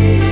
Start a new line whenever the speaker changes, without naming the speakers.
you.